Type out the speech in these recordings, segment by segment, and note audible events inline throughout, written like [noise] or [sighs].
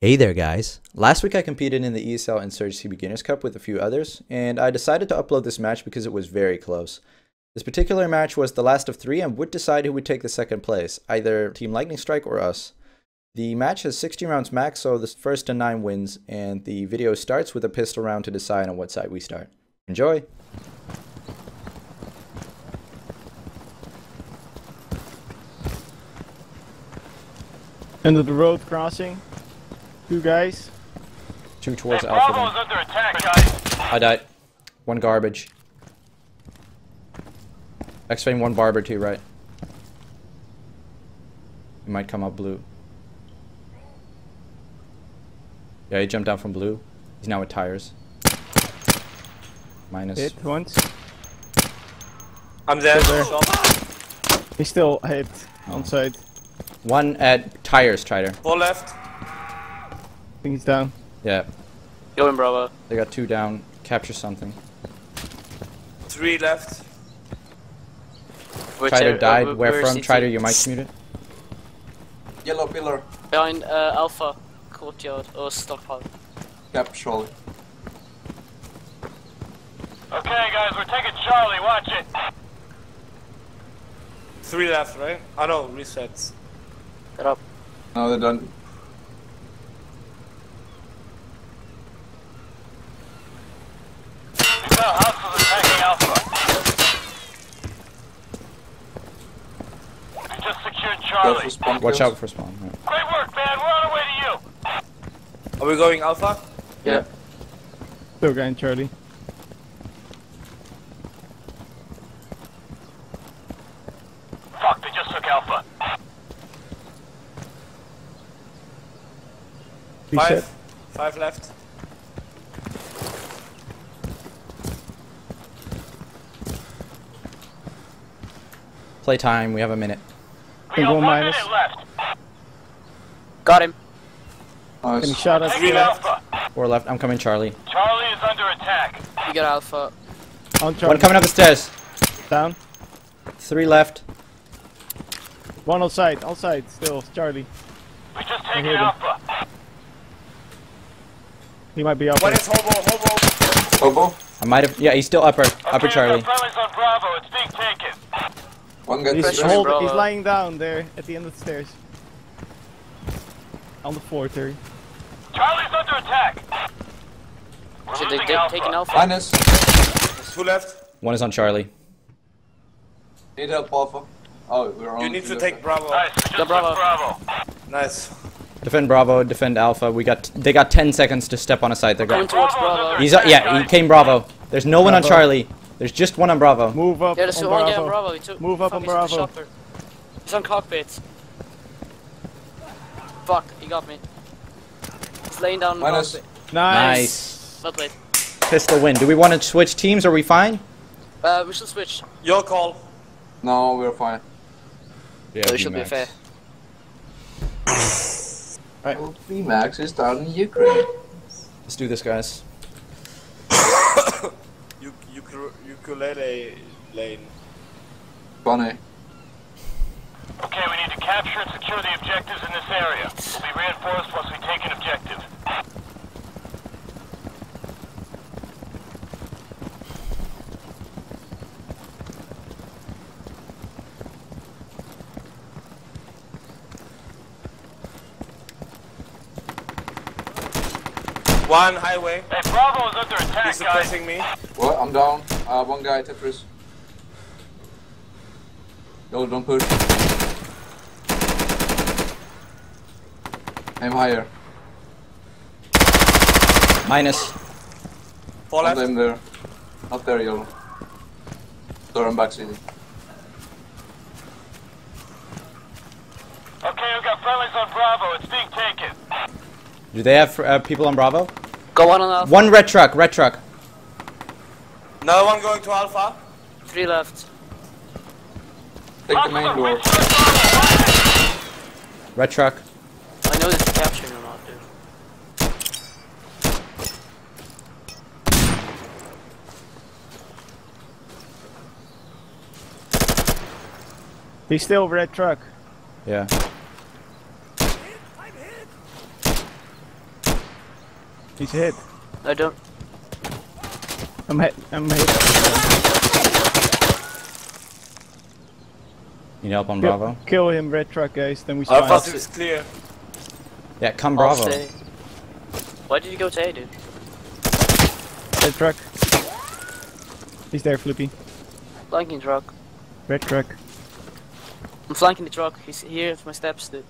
Hey there, guys. Last week I competed in the ESL Insurgency Beginners Cup with a few others, and I decided to upload this match because it was very close. This particular match was the last of three and would decide who would take the second place, either Team Lightning Strike or us. The match has 60 rounds max, so the first to 9 wins, and the video starts with a pistol round to decide on what side we start. Enjoy! End of the road crossing. Two guys. Two towards Hey, Alpha. Bravo's then. under attack, guys. I died. One garbage. X-Fame, one barber, two right. He might come up blue. Yeah, he jumped down from blue. He's now with tires. Minus. Hit once. I'm there. Still there. He's still hit oh. on side. One at tires, Trider. Four left. I think he's down. Yeah, Going Bravo. they got two down. Capture something. Three left. Which Trider area- died. wh- Where from? CT? you your mic's it. Yellow pillar, Behind uh, Alpha Courtyard or Stockpile. cap trolley. Okay, guys, we're taking Charlie. Watch it. Three left, right? I know, resets. Get up. No, they're done. We got hostiles attacking Alpha. We just secured Go Charlie. for spawn Watch kills. out for spawn. yeah. Great work, man. We're on our way to you. Are we going Alpha? Yeah. Still going Charlie. Fuck, they just took Alpha. Reset. Five. Five left. Playtime. We have a minute. We Think got one one minus. Got him. And he Nice. shot us. Taking Alpha. Four left. I'm coming, Charlie. Charlie is under attack. You got Alpha. On Charlie. One coming up the stairs. Down. Three left. One on side. On side. Still. Charlie. We just I taken hear them. Alpha. He might be up. What is hobo, hobo. Hobo. I might have. Yeah, he's still upper. Upper Charlie. we on Bravo. It's being taken. One guy He's, Pressure to me, hold, he's lying down there at the end of the stairs. On the floor, Terry. Charlie's under attack. We're Should they losing take Alpha. taken Alpha? Minus. Two left. One is on Charlie. Need help, Alpha. Oh, we're on. You need to left. take Bravo. Nice. We just Bravo. took Bravo. Nice. Defend Bravo. Defend Alpha. We got. They got 10 seconds to step on a site. They're going. towards Bravo. He's. Uh, yeah, he came Bravo. There's no one on Charlie. There's just one on Bravo. Move up Yeah, there's on one guy Bravo. on Bravo. He took. Move up fuck, on he's the Bravo. shopper. He's on cockpit. Fuck, he got me. He's laying down on Minus. cockpit. Nice. Nice. Well played. Pistol win. Do we want to switch teams? Are we fine? Uh, we should switch. Your call. No, we're fine. Yeah, So it should be fair. Well, VMAX is down in Ukraine. Let's do this, guys. [coughs] [coughs] [coughs] You you ukulele lane. Funny. Okay, we need to capture and secure the objectives in this area. We'll be reinforced once we take an objective. One highway. Hey, Bravo is under attack, He's guys. suppressing me. Well, I'm down. Uh, one guy, Tetris. Yo, don't push. Aim higher. Minus. Four Not left. aim there. Not there, yellow. Sorry, I'm back city. Okay, we've got friendlies on Bravo. It's being taken. Do they have uh, people on Bravo? Go on on Alpha. One red truck. Red truck. Another one going to Alpha. Three left. Take the main door. Red truck. I know this is capturing or not, dude. He's still red truck. Yeah. He's hit. I don't. I'm hit. I'm hit. You need help on Bravo? Kill him, red truck, guys. Then we Alpha spy. is clear. Yeah, come I'll Bravo. stay. Why did you go to A, dude? Red truck. He's there, Flippy. Flanking truck. Red truck. I'm flanking the truck. He's here with my steps, dude.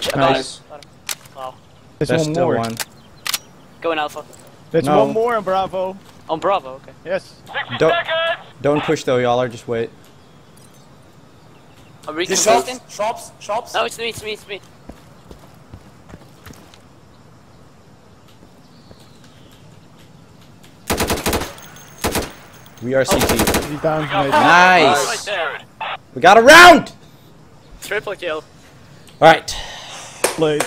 Ch- Nice. Wow. There's There's one still more. one. Go in Alpha. There's No. one more in Bravo. On Bravo, okay. Yes. 60 Don't- seconds! Don't push though, y'all are just wait. I'm The shops, reconstructing. shops, shops. No, it's me, it's me, it's me. We are CT. Oh. He's down. mate. Nice. Right. We got a round! Triple kill. Alright. Played.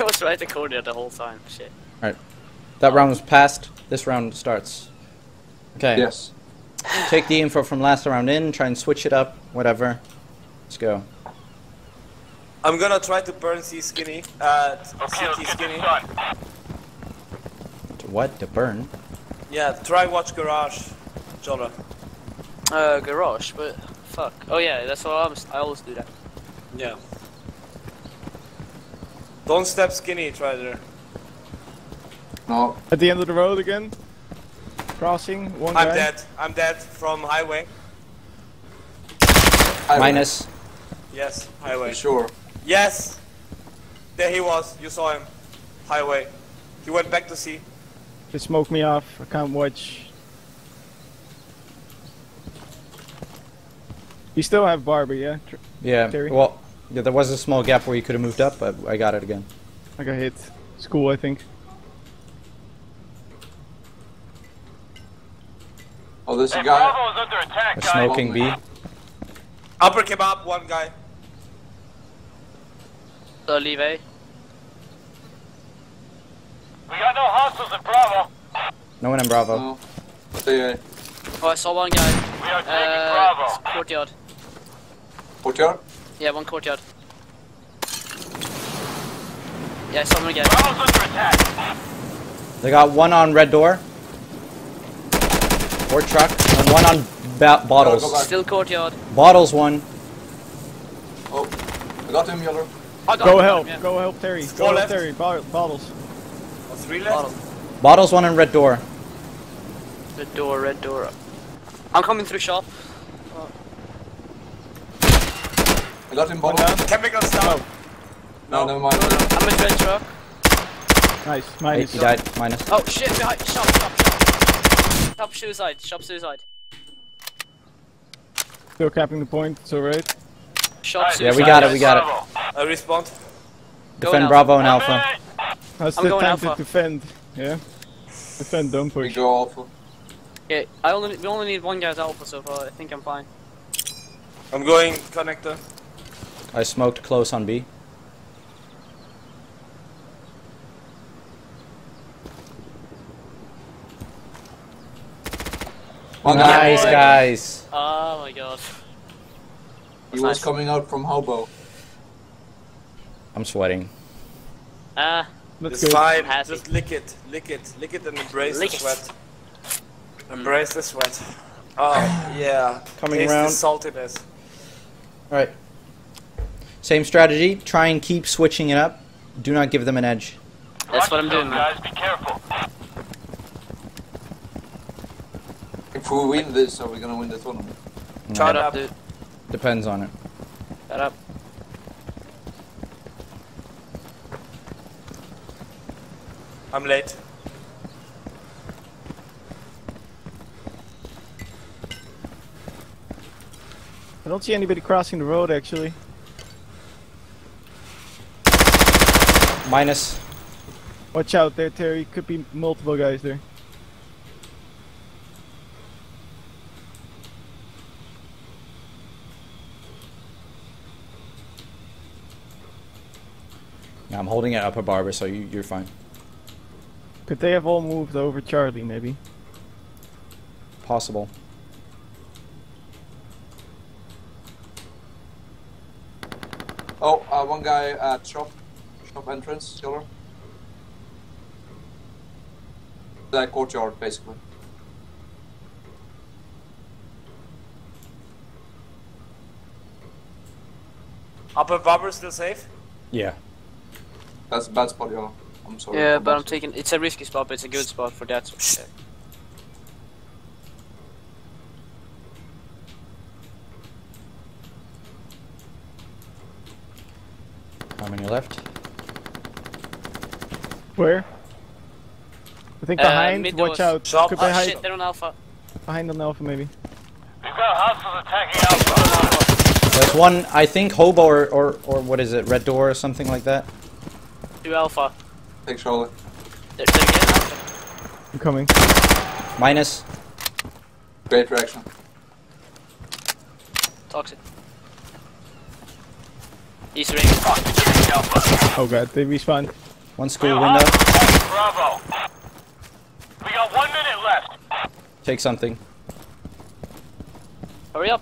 [laughs] It was right the corner the whole time. Shit. Alright. That round was passed. This round starts. Okay. Yes. Take the info from last round in, try and switch it up, whatever. Let's go. I'm gonna try to burn C skinny. Uh, Okay, CT skinny. To what? To burn? Yeah, try watch garage. Jonna. Uh, garage, but fuck. Oh yeah, that's what I'm, I always do that. Yeah. Don't step skinny, try there. No. At the end of the road again. Crossing. One I'm guy. dead. I'm dead from highway. Highway. Minus. Yes, highway. Sure. Yes! There he was. You saw him. Highway. He went back to sea. They smoke me off. I can't watch. You still have Barbie, yeah? Tr- Yeah. Terry? Well, yeah, there was a small gap where you could have moved up, but I got it again. I got hit. School, I think. Oh, there's Hey, a guy. Bravo is under attack, A guys. smoking B. Upper came up, one guy. So leave A. We got no hostiles in Bravo. No one in Bravo. No. Stay uh, Oh, I saw one guy. We are taking Uh, Bravo. courtyard. courtyard. Yeah, one courtyard. Yeah, I saw him again. Bravo's under attack. They got one on red door. Or truck. And one on ba- Go bottles. Still courtyard. Bottles one. Oh, I got him, Yeller. I got Go him, help. yeah. Go help Terry. Four Go help left. Terry. Bo- bottles. Oh, three left. Bottom. Bottles one on red door. Red door, red door. I'm coming through shop. I got him, One bottom. Chemicals down. No, never mind. I'm in red truck. Nice. Eight, Minus. he died. Minus. Oh shit, behind. Shop, shop, shop. Shop suicide, shop suicide. Still capping the point. It's alright. Shop Guys, suicide. Yeah, we got it, we got it. Bravo. I respawn. Defend now. Bravo and Alpha. Hey, That's I'm the time alpha. to defend. Yeah. Defend, don't We go alpha. Okay, I only we only need one guy's alpha so far. I think I'm fine. I'm going connector. I smoked close on B. One guy. Nice, guys. Oh my god. He was Nice. coming out from hobo. I'm sweating. Ah, That's It's good. fine. Happy. Just lick it. Lick it. Lick it and embrace Lick the it. sweat. Embrace the sweat. Oh, [sighs] yeah. Coming Taste round. the saltiness. Alright. Same strategy. Try and keep switching it up. Do not give them an edge. that's what I'm doing. Guys, be careful. If we win this, are we gonna win the tournament? No, Shut Shut up. up, dude. Depends on it. Shut up. I'm late. I don't see anybody crossing the road actually. Minus. Watch out there, Terry. Could be multiple guys there. Yeah, I'm holding at upper barber, so you, you're fine. Could they have all moved over Charlie, maybe? Possible. Oh, uh, one guy uh, chopped shop entrance, yellow. That courtyard, basically. Upper Barber still safe? Yeah. That's a bad spot, yellow. I'm sorry. Yeah, I'm but I'm taking. It's a risky spot, but it's a good spot for that. sort of- How many left? Where? I think Uh, behind. mid watch out. Shop. Could Oh be hide, shit, they're on Alpha. behind on Alpha maybe. We've got hostiles attacking Alpha. There's one, I think, hobo or, or, or what is it, red door or something like that. Two Alpha. Thanks, Charlie. They're, they're getting Alpha. I'm coming. Minus. Great direction. Toxic. He's ring. Oh god, they respawned. One We school have window. Bravo. We got one minute left. Take something. Hurry up.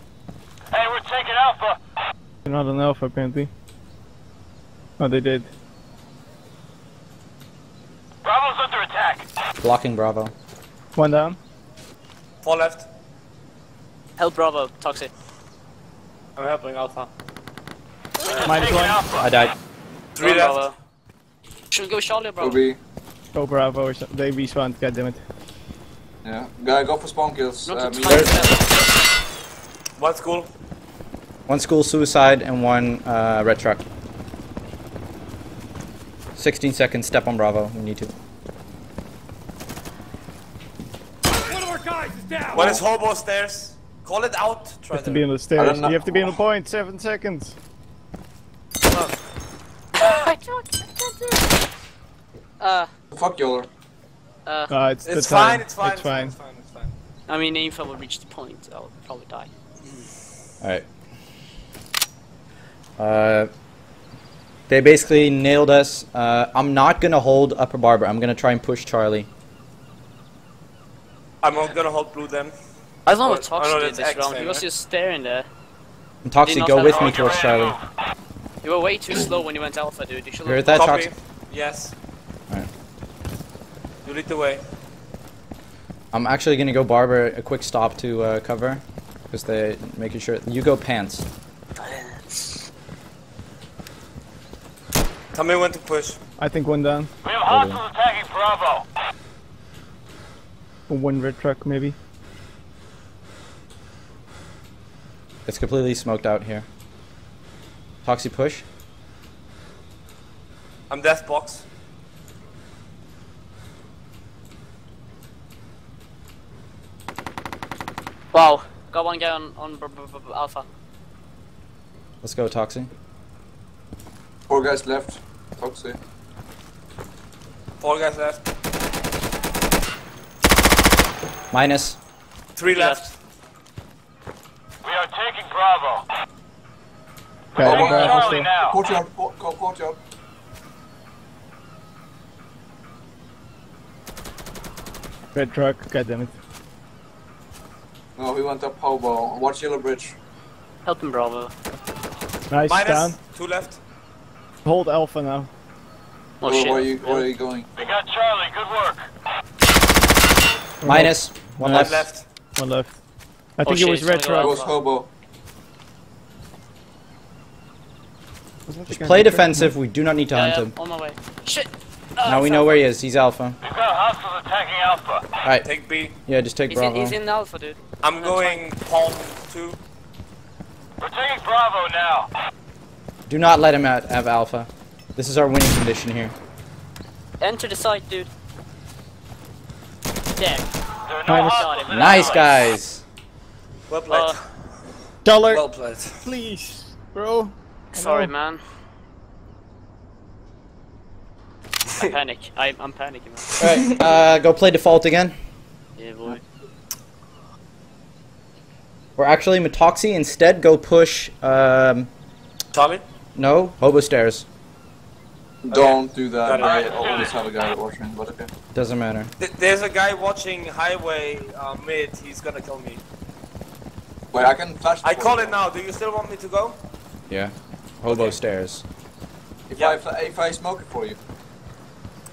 Hey, we're taking Alpha. They're not an Alpha apparently. Oh, they did. Bravo's under attack. Blocking Bravo. One down. Four left. Help Bravo. Toxic. I'm helping Alpha. Minus Taking one. Alpha. I died. Three Go, left. Bravo. Should we go Charlie or Bravo? Go B. Go Bravo or something. They respawned. God damn it. Yeah. Guy, go for spawn kills. Not Uh, to me- time One school. One school suicide and one uh, red truck. 16 seconds, step on Bravo. We need to. One of our guys is down. What is hobo stairs. Call it out. You have to be on the stairs. You have to be on the point. Seven seconds. Uh, Fuck yellow. uh, Uh, it's, It's fine, it's fine, It's fine. It's fine, it's fine. I mean, if I will reach the point, I'll probably die. Alright. Uh, they basically nailed us. Uh, I'm not gonna hold Upper Barber. I'm gonna try and push Charlie. I'm not gonna hold blue then. I don't know Oh, what oh, no, Toxic did this X round. He then, was just staring there. And Toxic, not go with me Get towards Charlie. You were way too slow when you went Alpha, dude. You should You heard have. that, Copy. Toxic? Yes. Alright. You lead the way. I'm actually gonna go Barber a quick stop to uh, cover. Because they making sure. You go pants. Tell me when to push. I think one down. We have hostiles attacking Bravo. One red truck maybe. It's completely smoked out here. Toxic push. I'm death box. Wow. Got one guy on, on b- b- b- Alpha. Let's go, Toxic. Four guys left. Toxic. Four guys left. Minus. Three Three left. We are taking Bravo. Okay, Taking wow. Bravo Charlie still. now. Courtyard. co- co- Courtyard. Red truck. God damn it. No, we went up hobo. Watch yellow bridge. Help him, Bravo. Nice Minus. down. Two left. Hold Alpha now. Oh where, shit. where, are you, where are you going? We got Charlie. Good work. Minus. One Nice. left. One left. One left. I Oh think shit, it was it's red gonna It was hobo. Just play defensive. We do not need to Yeah, hunt yeah, him. on my way. Shit. Now oh, we know where he is. He's Alpha. We've got hostiles attacking Alpha. Alright. Take B. Yeah, just take He's in, Bravo. he's in Alpha, dude. I'm going palm two. We're taking Bravo now. Do not let him out, have Alpha. This is our winning condition here. Enter the site, dude. There. There no Minus- hostiles in Nice, Alpha. guys. Well played. Uh, Dollar. well played. Please, bro. sorry, know. man. [laughs] I panic. I, I'm panicking. Alright, uh, go play default again. Yeah, boy. Or actually, Metoxy, instead go push, um, Charlie? no, Hobo Stairs. Don't do that. Got. I Alright, always have a guy watching, but okay. Doesn't matter. Th- there's a guy watching highway uh, mid. He's gonna kill me. Wait, I can flash. the I call it now. Do you still want me to go? Yeah. Hobo Okay. stairs. If Yeah. I if I smoke it for you.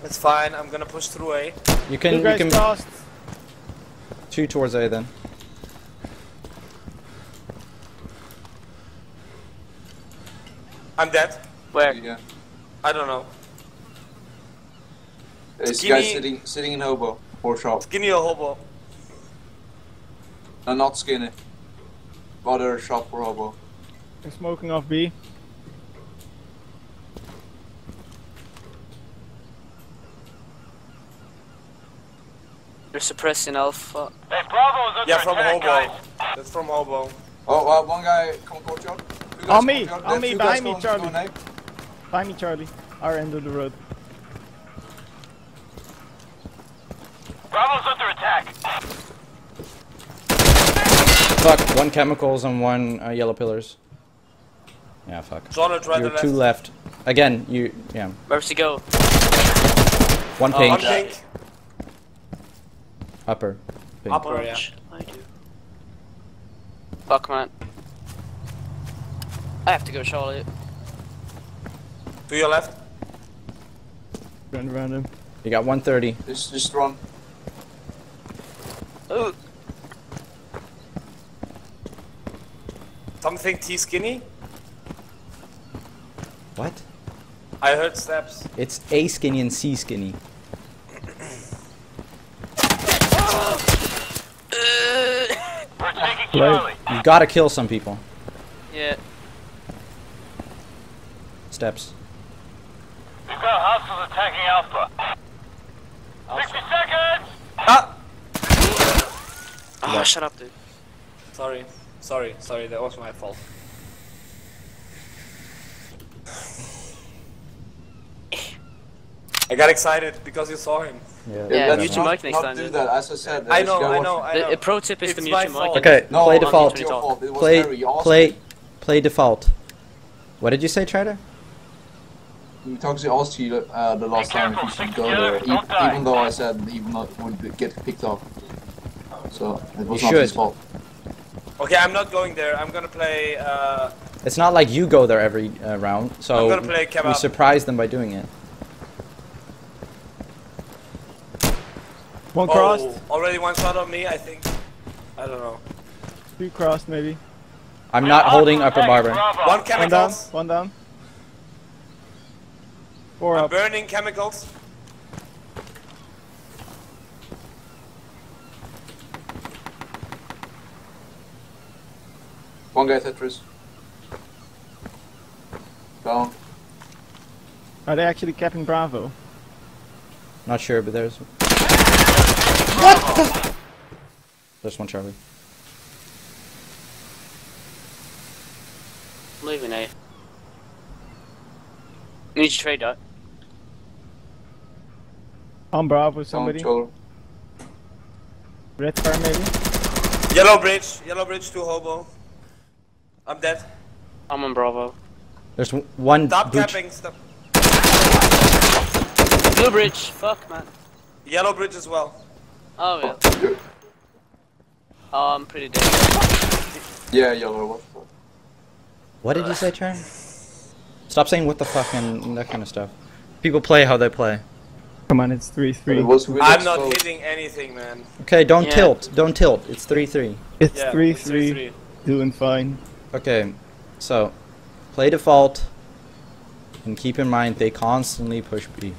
It's fine. I'm gonna push through A. You can Two you guys can crossed. shoot towards A then. I'm dead. Where? Yeah. I don't know. This Skinny- guy sitting sitting in hobo or shop. Give me a hobo. No, not skinny. Other shop or hobo. I'm smoking off B. You're suppressing Alpha. Hey, Bravo under Yeah, from attack, hobo. guys. That's from hobo. Oh, uh, one guy come courtyard. Two guys On me, courtyard. on me, behind me, Charlie. Behind me, Charlie. Our end of the road. Bravo's under attack. Fuck. One chemicals and one uh, yellow pillars. Yeah, fuck. Solid right You're and two left. left. Again, you yeah. Where's he go? One Oh, pink. One pink. Upper. Pink. Upper, yeah. I do. Fuck, man. I have to go Charlie. To your left. Run around him. You got 130. Just just run. Ooh. Something T skinny. What? I heard steps. It's A skinny and C skinny. We're taking Play. Charlie. You've got to kill some people. Yeah. Steps. We've got hostiles attacking Alpha. 60 seconds! Ah! Oh, shut up, dude. Sorry. Sorry. Sorry. That was my fault. I got excited because you saw him. Yeah. Yeah, let's mute your not, mic next not time, do that. As I said, I this know. I know. I know. the pro tip is to mute your mic. fault. Okay, No, play default. your fault. It was Play Harry. Play play default. What did you say, Trader? We talked asked you uh, the last Be time if you should go there, don't e- die. even though I said even though it would get picked up. So it was You not his fault. Okay, I'm not going there. I'm gonna play. Uh, It's not like you go there every uh, round, so I'm gonna play we kebab. surprise them by doing it. One oh, crossed. already one shot on me. I think. I don't know. Two crossed, maybe. I'm not holding upper Attacking barber. Bravo. One One down. One down. Four I'm up. burning chemicals. One guy Tetris. Down. Are they actually capping Bravo? Not sure, but there's. What? There's one Charlie. I'm leaving A. Need to trade that. On Bravo, somebody. shoulder. Red car, maybe. Yellow bridge. Yellow bridge to hobo. I'm dead. I'm on Bravo. There's one. Stop booch- capping. Stop. Blue bridge. Fuck, man. Yellow bridge as well. Oh, yeah. Yeah. Oh, I'm pretty dead. Yeah, yellow. What? the? What did you say, Charlie? [sighs] Stop saying what the fuck and that kind of stuff. People play how they play. Come on, it's 3 But 3. It really I'm not exposed. hitting anything, man. Okay, don't Yeah. tilt. Don't tilt. It's 3 3. It's 3 it's 3. 3-3. Doing fine. Okay, so play default and keep in mind they constantly push B.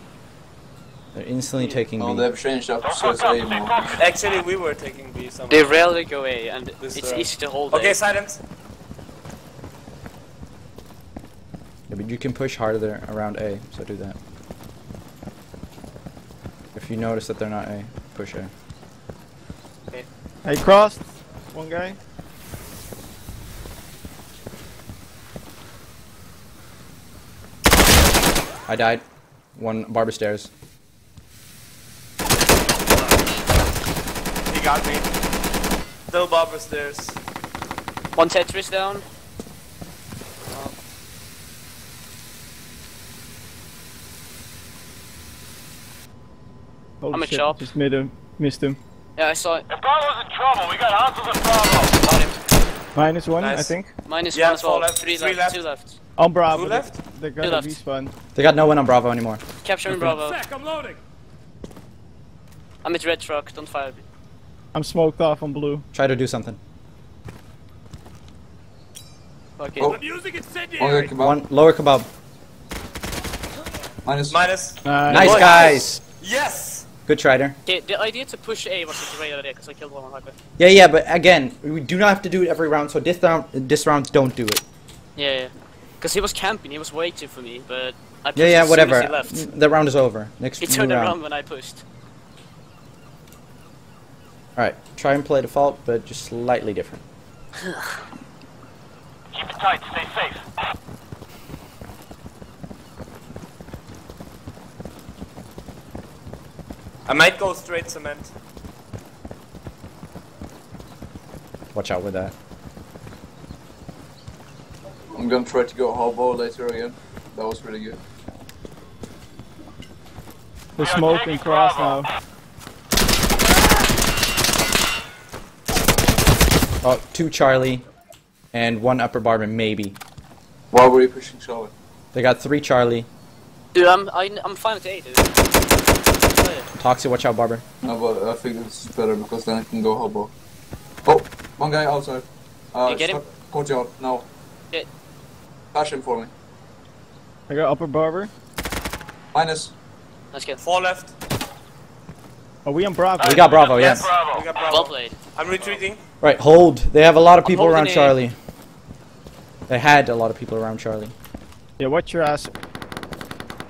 They're instantly taking Oh, B. they've changed up so it's A more. Actually, we were taking B somehow. They rarely go A, and This it's round. easy to hold Okay, A. silence. Yeah, but you can push harder around A, so do that. If you notice that they're not A, push A. I crossed. One guy. I died. One barber stairs. He got me. Still barber stairs. One Tetris down. Holy I'm a shit, chop. Just made him. Missed him. Yeah, I saw it. If Bravo's in trouble, we got hostiles at Bravo. Got him. Minus one, I think. Minus Yeah, one as well. four left, Three, three left, left. Two left. On Bravo. Two left? They're Two left. respawn. They got no one on Bravo anymore. Capturing Bravo. I'm loading. I'm at red truck. Don't fire me. I'm smoked off on blue. Try to do something. Okay. Oh. I'm using One incendiary. guy. One lower kebab. Minus. Minus. Nice. Nice Nice. guys. Yes! Good trider. Okay, the idea to push A was a great idea because I killed one on highway. Yeah, yeah, but again, we do not have to do it every round. So this round, this round, don't do it. Yeah, yeah. Because he was camping, he was waiting for me, but I pushed Yeah, yeah, as whatever. Soon as he left. Mm, the round is over. Next He turned round. around when I pushed. All right, try and play default, but just slightly different. Keep it tight. Stay safe. I might go straight cement. Watch out with that. I'm gonna try to go hobo later again. That was really good. They're We are smoking cross now. Oh, two Charlie, and one upper barman, maybe. Why were you pushing Charlie? They got three Charlie. Dude, I'm I, I'm fine with A, dude. Oh, Toxic, watch out, barber. No, but I think this is better because then I can go hobo. Oh, one guy outside. Uh, You get him? stuck- Courtyard, no. Yeah. Flash him for me. I got upper barber. Minus. Let's get Four left. Are we on Bravo? We got Bravo, Yes. yes. Bravo. We got well Bravo. played. I'm retreating. Right, hold. They have a lot of people around A. Charlie. They had a lot of people around Charlie. Yeah, watch your ass.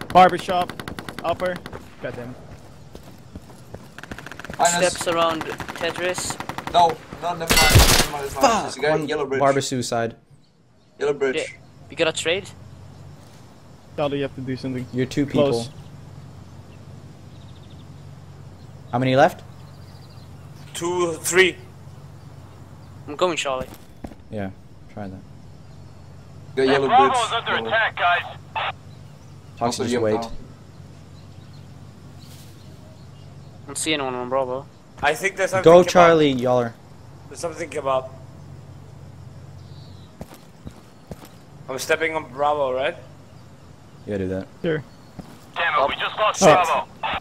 Barbershop. Upper. Got him. Minus. Steps around Tetris. No, no, never mind. Never mind. It's minus. There's a guy One yellow bridge. barber suicide. Yellow bridge. Yeah. We got a trade. Charlie, you have to do something. You're two people. How many left? Two, three. I'm going Charlie. Yeah, try that. Got yellow Bravo bridge. is under Yellow. attack, guys. Toxic, Also just wait. down. I don't see anyone on Bravo. I think there's something Go kebab. Charlie, y'all. There's something kebab. I'm stepping on Bravo, right? Yeah, do that. Here. Damn it, we oh. just lost Oh. Bravo.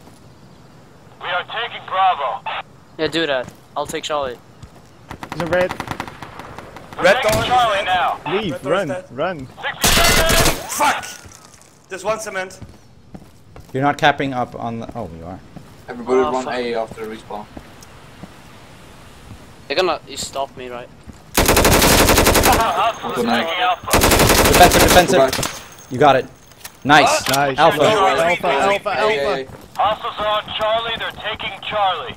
We are taking Bravo. Yeah, do that. I'll take Charlie. He's in red. We're Red taking door is Charlie now. Leave. Red Run. Run. Fuck! There's one cement. You're not capping up on the. Oh, you are. Everybody Oh, run fuck. A after the respawn. They're gonna you stop me, right? Good night. Alpha. Defensive, defensive. back. You got it. Nice. Nice. Alpha. Alpha. No, Alpha. wait, wait, Alpha. wait. Alpha. Hey, hey, hey. Hostiles are on Charlie. They're taking Charlie.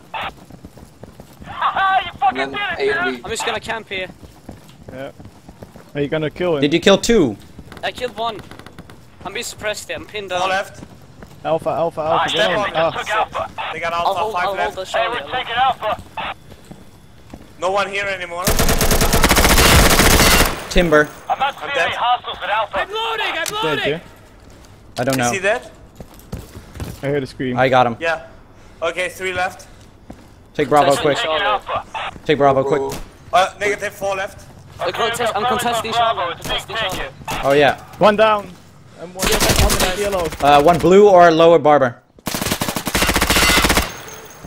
Haha, [laughs] you fucking did it, dude. B. I'm just gonna camp here. Yeah. Are you gonna kill him? Did you kill two? I killed one. I'm being suppressed here. I'm pinned Four down. left. Alpha. Alpha. Alpha. step Get on. on. They Ah. took Alpha. They got Alpha, hold. five I'll hold left. the Hey, Charlie. we're taking Alpha. No one here anymore. Timber. I'm not seeing dead. any hostiles at Alpha. I'm loading. I'm Dead, yeah? I don't Is know. he dead? I heard a scream. I got him. Yeah. Okay, three left. Take Bravo Touch quick. Alpha. Take Bravo quick. Oh, Uh, negative four left. I'm, Okay, contest- I'm we're contesting coming. Bravo. It's contesting Oh yeah. One down. And one, one. Uh, one blue or lower barber.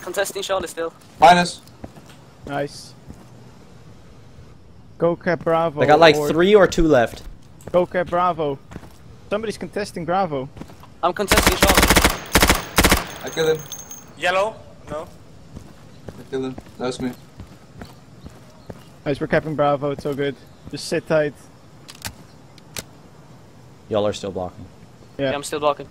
Contesting Charlie still. Minus. Nice. Go Cap Bravo. They got like or- three or two left. Go Cap Bravo. Somebody's contesting Bravo. I'm contesting Charlie. I killed him. Yellow. No. I killed him. That's me. Nice, we're capping Bravo. It's all good. Just sit tight. Y'all are still blocking. Yeah. Yeah, I'm still blocking.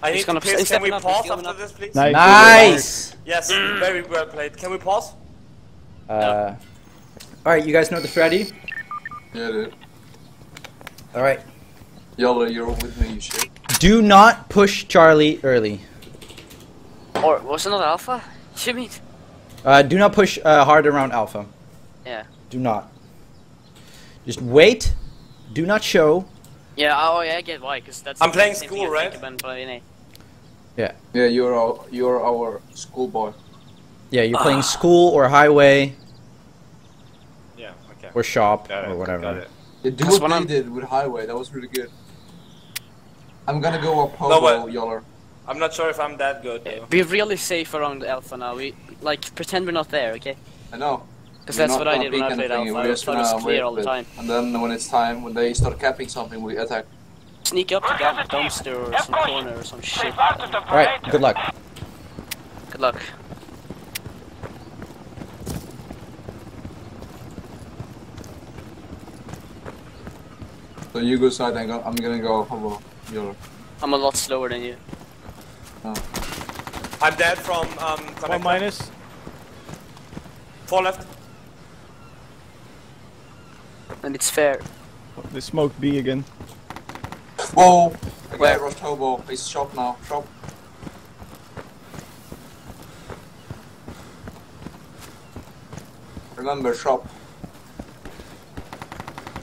I He's need gonna- piss. Can we up, pause after up. this, please? Nice. Nice. Yes, very well played. Can we pause? Uh, all right, you guys know the strategy. Yeah, dude. All right. Yellow, you're with me, you shit. Do not push Charlie early. Or was it not Alpha? [laughs] You mean? Uh, do not push uh, hard around Alpha. Yeah. Do not. Just wait. Do not show. Yeah. Oh yeah, I get why. Cause that's. I'm playing school, right? think about. Yeah, you're our, you're our schoolboy. Yeah, you're playing ah. school or highway Yeah. Okay. or shop Got it. or whatever. Got it. Yeah, do what what they I'm- did with Highway. That was really good. I'm gonna go up No, Hobo, but- Yoller. I'm not sure if I'm that good though. Be really safe around Alpha now. We like pretend we're not there, okay? I know. Because that's what I gonna did when I played anything, Alpha. we're I just thought it was clear wait all the time. And then when it's time, when they start capping something, we attack. Sneak up to Where's dump, the team? dumpster or some corner or some shit. fast of the Alright, good luck. Good luck. So you go side, and go, I'm gonna go Hobo, Yoller. I'm a lot slower than you. I'm dead from um One minus. Four left. And it's fair. They smoked B again. Whoa! A guy Where? rushed Hobo. He's shop now. Shop. Remember, shop.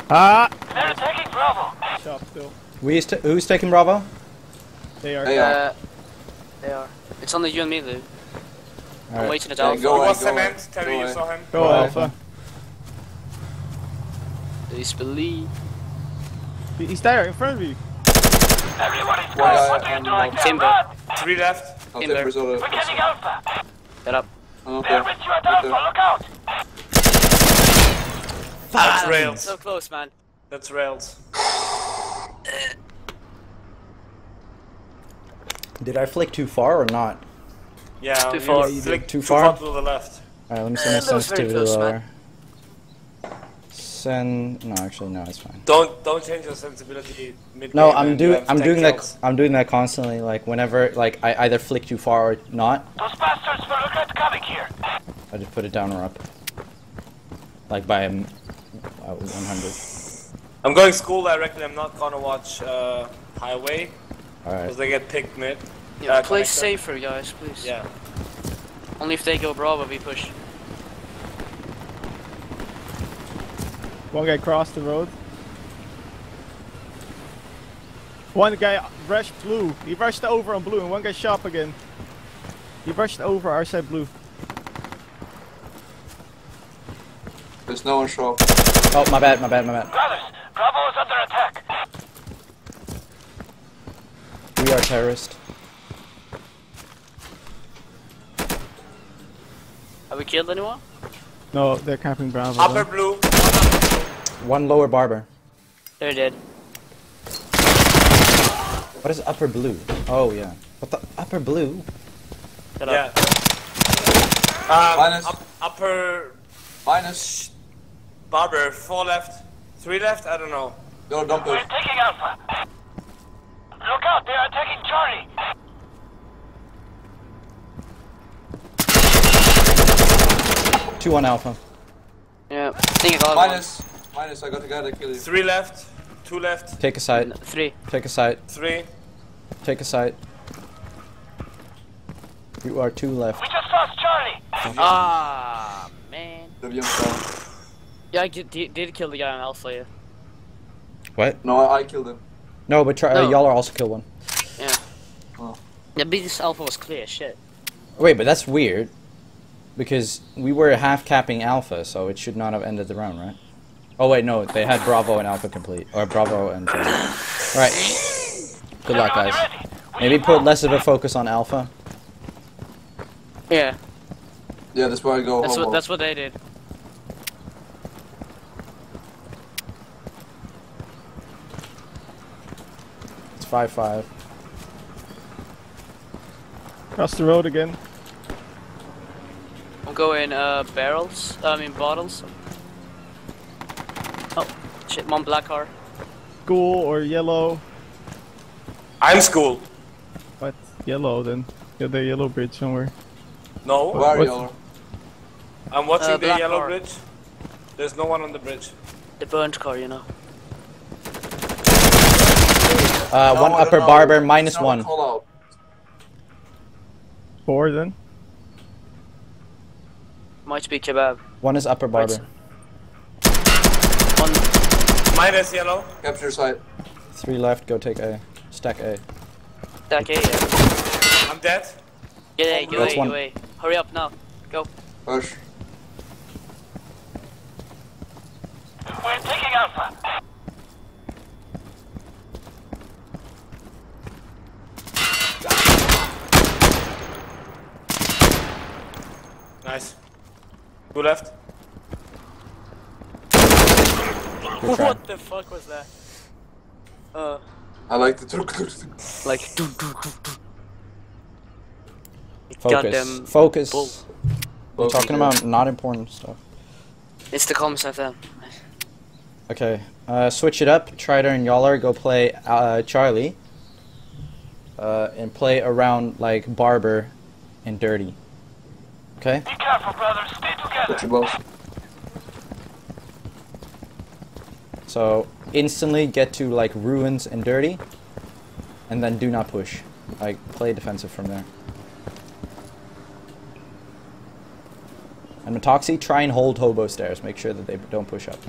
Ah! They're taking Bravo. Shot still. We st- who's taking Bravo? They are. They are. Uh, they are. It's only you and me, Lou. I'm Alright. waiting at Yeah, Alpha. go He away, was go away. cement. Terry, Go you away. saw him. Go Go Alpha. Please believe. He's there in front of you. Everyone is Why, gone. What are you doing there, Timber. Rod? Three left. I'll In take there. Brazil. We're getting Alpha. Get up. Okay. They're with you at Right Alpha. Look out. That's ah, rails. So close, man. That's rails. Did I flick too far or not? Yeah. Too you far. flicked Too too far? far to the left. Alright, let me send the that very sensitivity close, lower. man. Send. No, actually, no, it's fine. Don't don't change your sensibility. No, I'm doing. I'm doing that. I'm doing that constantly. Like whenever, like I either flick too far or not, Those bastards will regret coming here. I just put it down or up. Like by um, uh, 100. I'm going school directly. I'm not gonna watch uh, highway Alright. because they get picked mid. Yeah, Uh, play connector. safer, guys, please. Yeah. Only if they go Bravo, we push. One guy crossed the road. One guy rushed blue. He rushed over on blue, and one guy shop again. He rushed over our side blue. There's no one shop. Oh, my bad. My bad. My bad. Brothers, Bravo is under attack. We are terrorists. Have we killed anyone? No, they're camping Bravo. Upper though. blue. One lower barber. They're dead. What is upper blue? Oh yeah. What the upper blue? Get Yeah. up. Um, Minus. up, upper Minus. barber. Four left. Three left. I don't know. Go dump We're it. taking Alpha. Look out, they are attacking Charlie. Two one alpha. Yeah. I think I got Minus. Minus. I got the guy that killed you. Three left. Two left. Take a side. one. Three. Take a side. Three. Take a side. You are two left. We just lost Charlie. Ah, man. The young fella. Yeah, I did, did, did kill the guy on Alpha, yeah. What? No, I, I killed him. No, but try, uh, y'all are also kill one. Yeah. Oh. Yeah, but this Alpha was clear, shit. Wait, but that's weird. Because we were half capping alpha, so it should not have ended the round, right? Oh wait, no, they had Bravo and Alpha complete, or Bravo and. All right. Good luck, guys. Maybe put less of a focus on Alpha. Yeah, Yeah, that's why I go that's hobo. what that's what they did. It's five five. Cross the road again. I'm going uh barrels. I mean bottles. Shit! One black car. School or yellow. I'm school. What? Yellow then. Yeah, the yellow bridge somewhere. No. Where are What's- you? I'm watching Uh, the yellow car. bridge. There's no one on the bridge. The burnt car, you know. Uh, No, one upper know. barber, minus not one. Call out. Four then. Might be kebab. One is upper barber. One. Mine is yellow. Capture site. Three left, go take A. Stack A. Stack A, yeah. I'm dead. Get A, get That's A, get A. Hurry up now. Go. Push. We're taking Alpha. Nice. Who left? Good try. What the fuck was that? Uh, I like the truck. like. [laughs] doo, doo, doo, doo. Focus. Goddamn Focus. bull. We're talking about not important stuff. It's the comms FM. Okay, uh, switch it up. Trider and Yaller go play uh, Charlie. Uh, and play around like Barber and Dirty. Okay? Be careful, brothers. Stay together. Got your boss. So instantly get to like Ruins and Dirty. And then do not push. Like play defensive from there. And Metoxy, try and hold Hobo Stairs. Make sure that they don't push up.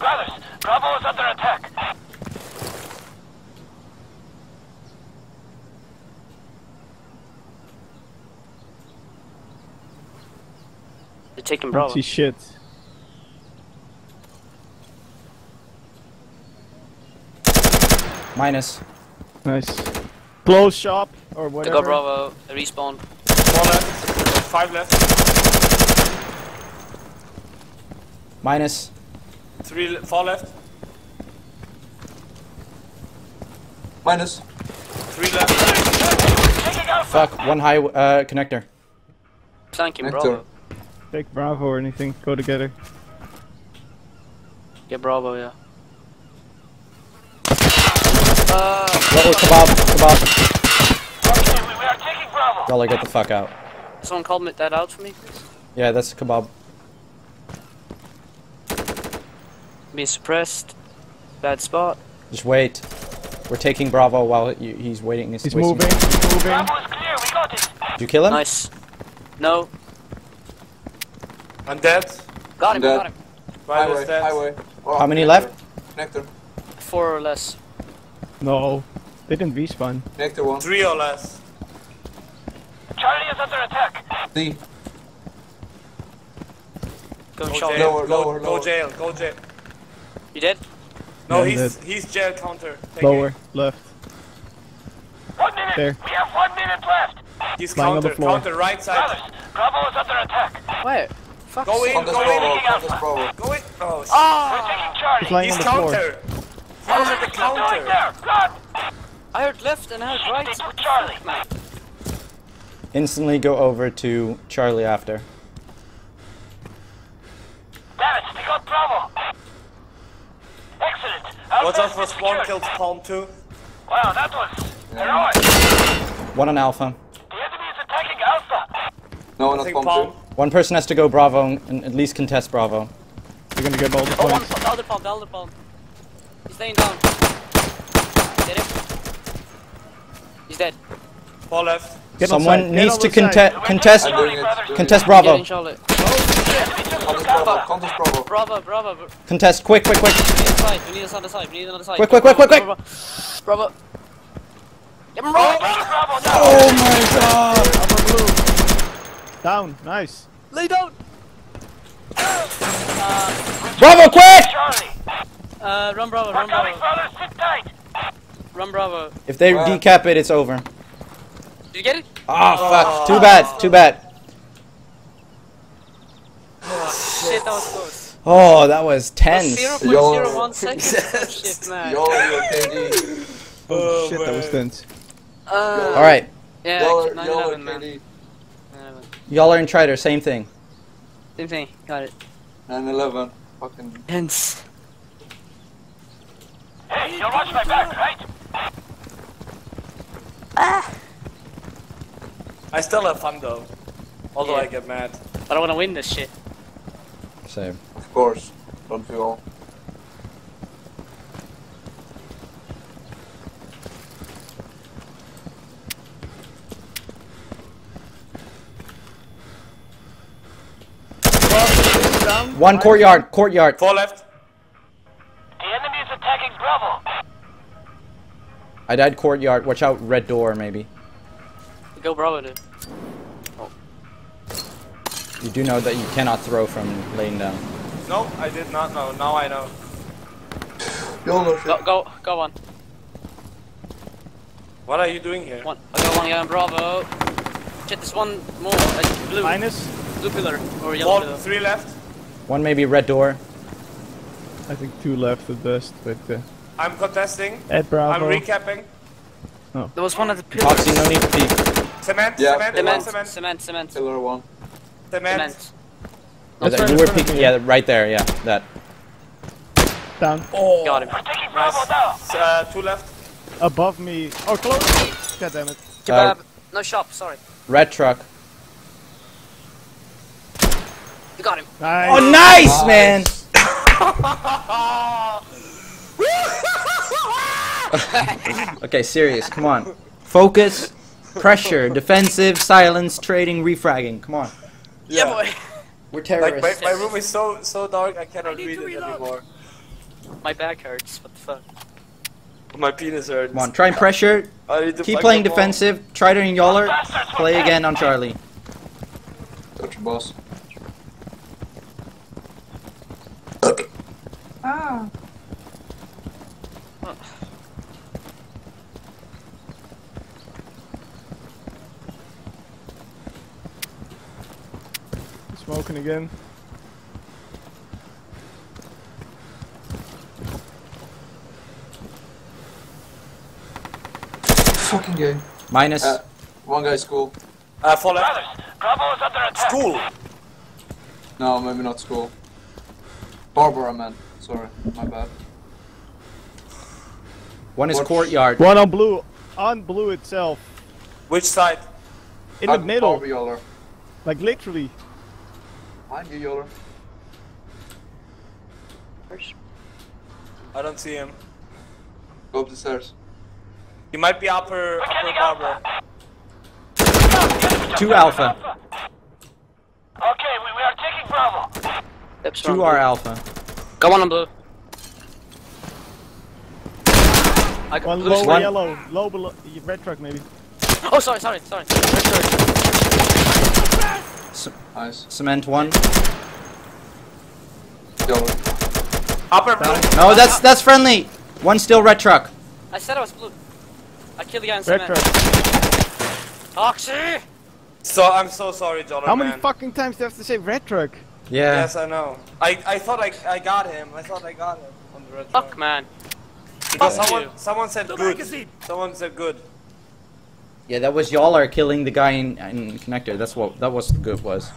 Brothers, Bravo is under attack. They're taking Don't Bravo. see shit. Minus. Nice. Close shop or They whatever. got Bravo. They respawn. Four left. Five left. Minus. Three, le- four left. Minus. Three left. Fuck. One high uh, connector. Flanking Nectar. Bravo. Take Bravo or anything. Go together. Get Bravo, yeah. Uh, Oh, kebab. Kebab. Okay, we, we are taking Bravo. Y'all get the fuck out. someone call me that out for me, please. Yeah, that's kebab. Be suppressed. Bad spot. Just wait. We're taking Bravo while he- he's waiting. He's wasting- moving. He's moving. Bravo is clear. We got it. Did you kill him? Nice. No. I'm dead. Got him, Dead. got him. Ryan Highway. dead. Highway. Oh, How many connector. left? Nectar. Four or less. No. They didn't respawn. Nectar one. Three or less. Charlie is under attack. D. Go Go Charlie. jail. Lower, go, lower, go lower. jail. Go jail. You dead? No, Yeah, he's dead. he's jail counter. Take Lower. it. Left. One minute. There. We have one minute left. He's Lying on the floor. Counter right side. Brothers, Bravo is under attack. Where? Fuck. Go in. Contest Go Bravo. in. Contest Bravo. Go in. Oh, shit. We're taking Charlie. He's lying He's on the counter. Follow the What are you doing counter. there? Run. I heard left and I heard right. They Charlie. Instantly go over to Charlie after. Damn it, they got Bravo. Excellent. Alpha What's up for spawn secured. kills Palm 2? Wow, that was heroic. One on Alpha. The enemy is attacking Alpha. No, I not think bomb Palm. two. One person has to go Bravo and at least contest Bravo. You're gonna get all the Oh, one, the other palm, the other palm. He's laying down. Get him. He's dead. Four left. Get Someone side, get needs to the conte- contest taking I'm doing Charlie, it. brothers. doing contest Bravo. in Charlotte. The enemy took Contest Bravo. Contest Bravo. Bravo, bravo. Contest quick, quick, quick. We need a side. We need us side. We need another side. Quick, quick, quick, quick, quick. Bravo. Bravo. Get him right. Taking Bravo. Oh my god. Upper blue. Down. Nice. Lay down. Bravo, quick! Charlie. Uh, run Bravo, run coming, Bravo. brothers. Sit tight. Run Bravo. If they Wow. decap it, it's over. Did you get it? Ah, fuck. Too bad. Too bad. Shit, that was close. Oh, that was tense. Zero point Yo. zero one seconds. Oh, [laughs] shit, man. Yo, yo, KD. Oh, shit, that was tense. Uh, All right, Yeah, Yo, 9 yo, 11, man. KD. 9/11. y'all are in Trider. Same thing. Same thing. Got it. 9-11. Fucking. Tense. Hey, you'll watch my back, right? Ah! I still have fun though. Although Yeah. I get mad. I don't want to win this shit. Same. Of course. Don't we all? One courtyard. Courtyard. Four left. The enemy is attacking Bravo. I died courtyard. Watch out, red door maybe. Go Bravo, dude. You do know that you cannot throw from laying down. No, I did not know. Now I know. YOLO shit. Go, go, go on. What are you doing here? One. I got one guy on Bravo. Shit, there's one more. Uh, blue. Minus. Blue pillar. Or yellow Four, pillar. three left. One maybe red door. I think two left at best, but uh, I'm contesting. at Bravo. I'm recapping. There was one at the pillar. Foxy, no need to peek. Cement, Yeah, cement, Cement, cement, cement, cement, cement, Pillar one. cement. cement. Yeah, That's right you were peeking. Yeah, right there. Yeah, that. Down. Oh, Got him. Taking Bravo Uh, two left. Above me. Oh, close. God damn it. Uh, no shop, sorry. red truck. You got him. Nice. Oh, nice, man. [laughs] okay, serious. Come on. Focus, pressure, defensive, silence, trading, refragging. Come on. Yeah, boy. We're Like terrorists. my, my room is so so dark I cannot need read it reload. anymore. My back hurts. What the fuck? My penis hurts. Come on, try and pressure. I need to Keep playing defensive. Try to yaller. Play again on Charlie. Dodge your boss. Smoking again. Fucking game. Minus. Uh, one guy school. Uh, four left. Brothers, Bravo is under attack. School. No, maybe not school. Barbara, man. Sorry, my bad. One is Watch. courtyard. One on blue. On blue itself. Which side? In the I'm middle. Barbara Yoller. Like literally. Mind you, Yoller. I don't see him. Go up the stairs. He might be upper upper getting Barbara. Two alpha. Okay, we, we are taking Bravo. Steps Two around are blue. alpha. Got one on blue. I got One blue low one. yellow. Low below. Red truck maybe. Oh, sorry, sorry, sorry. Red shirt. Nice. Cement one. Yoller. Upper blue. No, that's that's friendly. One still red truck. I said I was blue. I killed the guy in Red cement. truck. Oxy! So I'm so sorry, Jonathan. How many man. fucking times do you have to say red truck? Yeah. Yes, I know. I I thought I I got him. I thought I got him on the red Fuck, truck. man. Because Fuck someone you. someone said good. Someone said good. Yeah, that was y'all are killing the guy in, in connector. That's what that was the good was.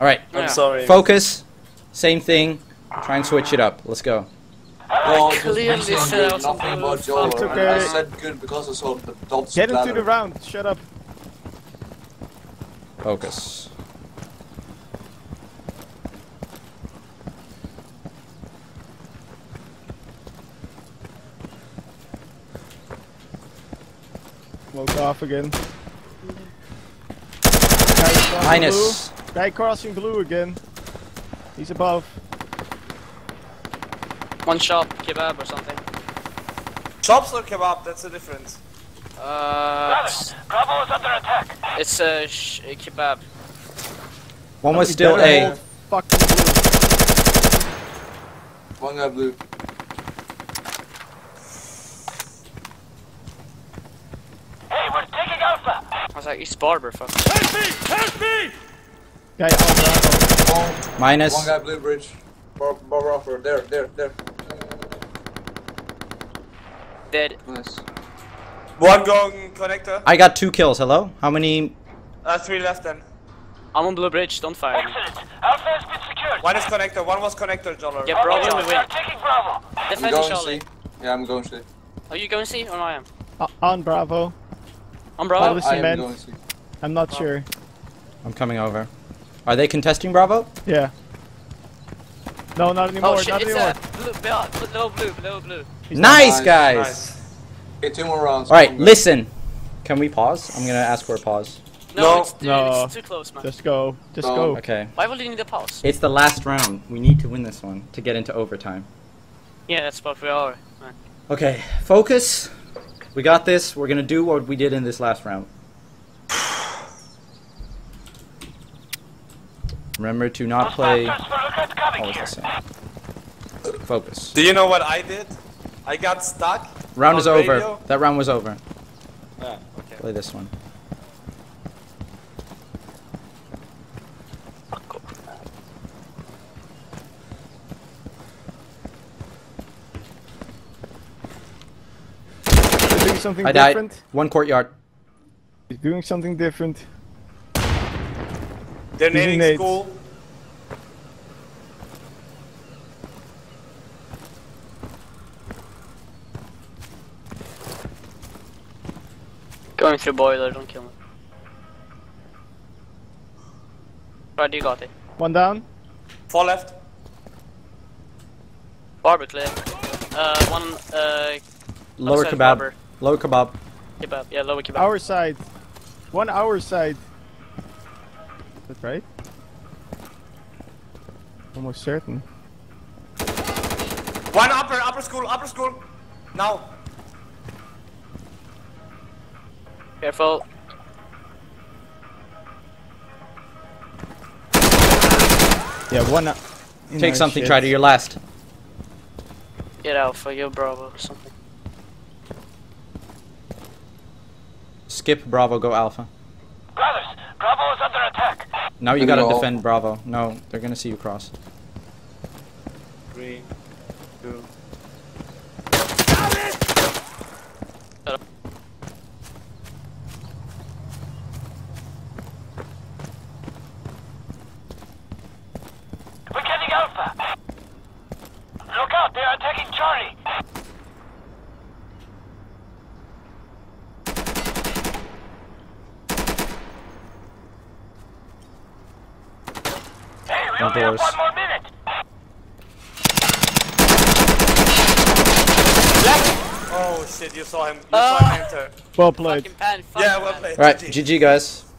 All right. I'm Yeah. sorry. Focus. Same thing. Try and switch it up. Let's go. Well, just clearly said I good, was on nothing about Fuck. Yoller. It's and I okay. said good because I saw the dots Get into the round. Shut up. Focus. Smoke off again. Guy Minus. Blue. Guy crossing blue again. He's above. One shop, kebab or something. Chops or kebab? That's the difference. Uh, Brothers, Bravo is under attack. it's a sh- a kebab. One was still A. Fucking blue. One guy blue. Hey, we're taking Alpha. I was like, it's barber, fuck. Guy on Bravo. Oh, Minus. one guy blue bridge. Bar Barbara upper. There, there, there. Dead. Nice. One going connector. I got two kills. Hello. How many? Uh, three left then. I'm on blue bridge, don't fire me. Excellent. Alpha has been secured. One is connector. One was connector, Joller. Yeah, Bravo Okay, will we win. are taking Bravo. I'm Defend going Charlie. C. Yeah, I'm going C. Are you going C or I am? Uh, on Bravo. I'm Bravo. Bravo. I am Cement. going C. I'm not sure. I'm coming over. Are they contesting Bravo? Yeah. No, not anymore. Oh shit, not it's anymore. a blue, below, below blue, below blue. Nice, Nice, guys. Nice. Okay, two more rounds. All right, listen. Can we pause? I'm gonna ask for a pause. No, No. it's, dude, No. it's too close, man. Just go. Just No. go. Okay. Why would you need a pause? It's the last round. We need to win this one to get into overtime. Yeah, that's what we are, man. Okay, focus. We got this. We're gonna do what we did in this last round. Remember to not play bastards will regret coming always the same. Focus. Do you know what I did? I got stuck Round is over. radio? That round was over. Yeah, okay. Play this one. Something I died. different. One courtyard. He's doing something different. They're Using nading school. Going through boiler, don't kill me. Right, you got it. One down. Four left. Barber clear. Uh, one, uh, Lower Upstairs kebab. barber. Lower kebab. kebab. Yeah, lower kebab. Our side. One our side. Is that right? Almost certain. One upper, upper school, upper school. Now. Careful. Yeah, one. uh, Take something, shit. try to your last. Get Alpha, you Bravo, or something. Skip Bravo, go Alpha. Brothers, Bravo is under attack. Now you gotta defend Bravo. No, they're gonna see you cross. Three, two. We're getting Alpha. Look out, they are attacking Charlie. Hey, we No only have doors. one more minute. Oh shit, you saw him. You Ah. saw him enter. Well played. Fucking pan, fuck Yeah, well played. Alright, GG. GG guys. GG.